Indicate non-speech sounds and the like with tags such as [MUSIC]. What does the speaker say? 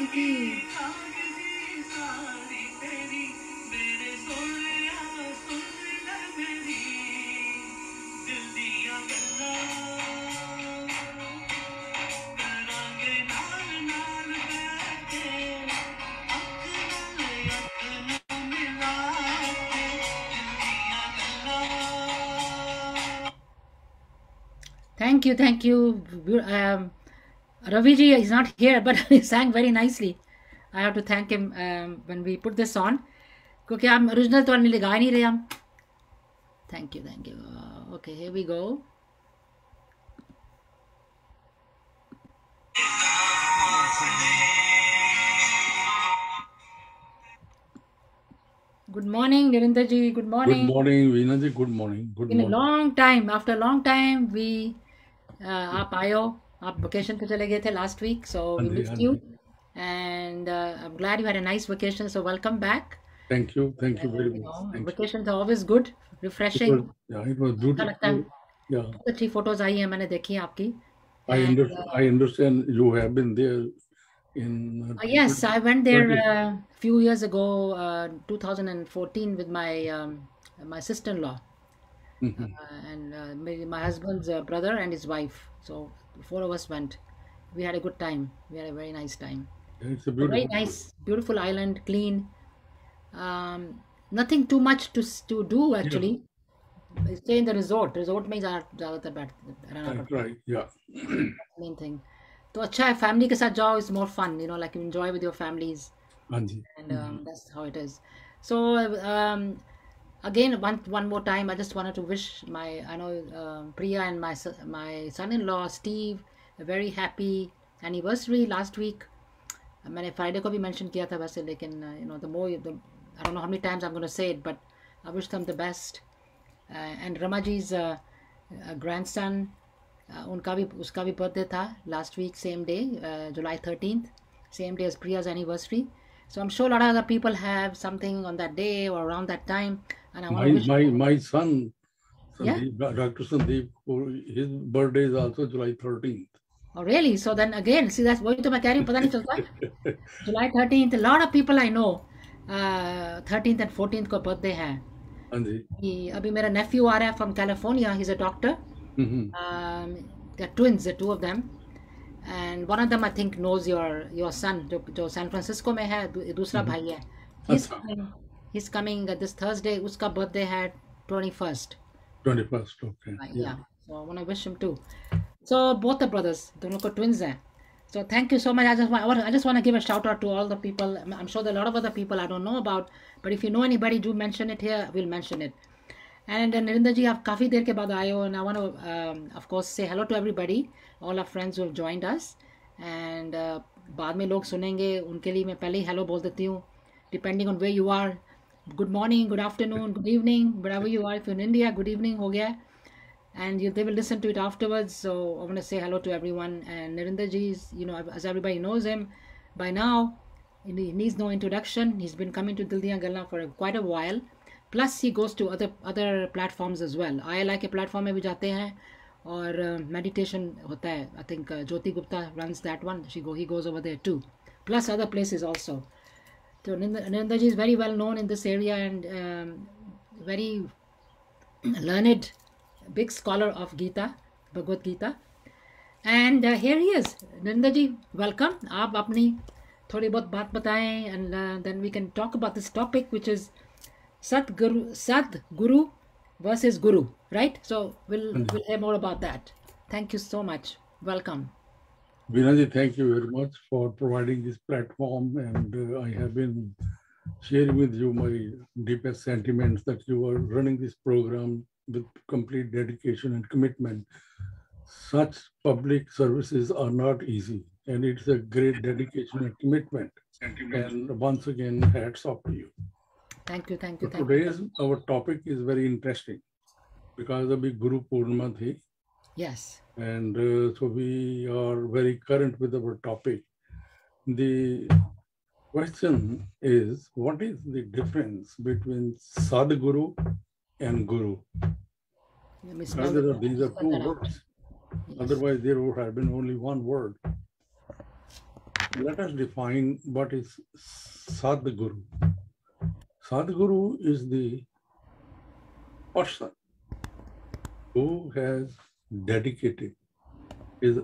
Mhm. Thank you, thank you. Um, Ravi ji is not here, but [LAUGHS] he sang very nicely. I have to thank him um, when we put this on. because I'm original to गा नहीं रहे हम thank you thank you okay here we go Good morning, Narinder ji. Good morning. Good morning, Veena ji. Good morning. Good In morning. a long time, after a long time, we uh, up IO. आप vacation पे चले गए थे last week so हाँ we ji, missed हाँ you ji. and uh, I'm glad you had a nice vacation so welcome back Thank you. Thank you uh, very you much. know Thank you. vacations are always good It refreshing was, yeah, it was अच्छा लगता है beautiful. Yeah, बहुत अच्छी photos आई हैं मैंने देखी हैं आपकी I and under, uh, I understand you have been there in uh, uh, yes I went there 20. a uh, few years ago uh, 2014 with my um, my sister-in-law Mhm. uh, and uh, my, my husband's uh, brother and his wife so the four of us went we had a good time we had a very nice time It's a a very beautiful. nice beautiful island clean um, nothing too much to s- to do Yeah, actually stay in the resort resort में ज़्यादा ज़्यादातर बैठ रहना right, पड़ता है right. Yeah. main thing तो अच्छा है फैमिली के साथ जाओ is more fun you know like you enjoy with your families हाँ जी. and um, Mhm. that's again one one more time i just wanted to wish my i know um, priya and my son- my son-in-law steve a very happy anniversary last week मैंने Friday को भी mention किया था वैसे लेकिन you know the more the I don't know how many times I am gonna say it but I wish them the best and Rama जीज grandson उनका भी उसका भी बर्थडे था last week same day July thirteenth same day as Priya's anniversary. So I'm sure a lot of other people have something on that day or around that time, and I want My to wish. my my son, Yeah. Sandeep, Dr. Sandeep, who- his birthday is also July 13th. Oh, really? So then again, see that's वही तो मैं कह रही हूँ पता नहीं चलता July 13th. A lot of people I know, uh, 13th and 14th को birthday है. हाँ जी. कि अभी मेरा nephew आ रहा है from California. He's a doctor. Mhm. Um, they're twins, the two of them. And one of them I think knows your your son जो जो San Francisco में है दू- दूसरा Mhm. भाई है. He's अच्छा. coming. Uh, this Thursday. उसका birthday है 21st. 21st. Okay. Right, Yeah. yeah. So I want to wish him too. So both the brothers, दोनों को twins हैं. So thank you so much. I just want, I just want to give a shout out to all the people. I'm I'm sure there are a lot of other people I don't know about, but if you know anybody, do mention it here. We'll mention it. And uh, Narinder ji, आप काफ़ी देर के बाद आए हो and I want to um, of course say hello to everybody, all our friends who have joined us. And uh, बाद में लोग सुनेंगे उनके लिए मैं पहले ही hello बोल देती हूँ. Depending on where you are, Good morning, good afternoon, good evening, wherever you are. If you're in india good evening ho gaya. And you, they will listen to it afterwards. So i want to say hello to everyone. And Narendra ji is you know as everybody knows him by now he needs no introduction. He's been coming to Dil Diyan Gallan for quite a while. Plus he goes to other other platforms as well. I like a platform where bhi jate Or और uh, meditation होता है. I think Jyoti Gupta runs that one she go he goes over there too plus other places also So Narinder Narinder ji is very well known in this area and um, very learned, big scholar of Gita, Bhagavad Gita. And uh, here he is. Narinder ji, welcome. आप अपनी थोड़ी बहुत बात बताएं and uh, then we can talk about this topic which is Sat Guru, Sat Guru versus Guru, right? So we'll हाँ जी. we'll hear more about that. Thank you so much. Welcome. Veenaji, thank you very much for providing this platform. And uh, I have been sharing with you my deepest sentiments that you are running this program with complete dedication and commitment. Such public services are not easy, and it's a great dedication and commitment. And once again, hats off to you. Thank you, thank you. Thank you. Today's our topic is very interesting because of the Guru Purnima Yes. and uh, so we are very current with our topic. The question is, what is the difference between Sadhguru and Guru? Let me spell Rather, these are two words. Yes. Otherwise, there would have been only one word. Let us define what is Sadhguru. Sadhguru is the person who has dedicated his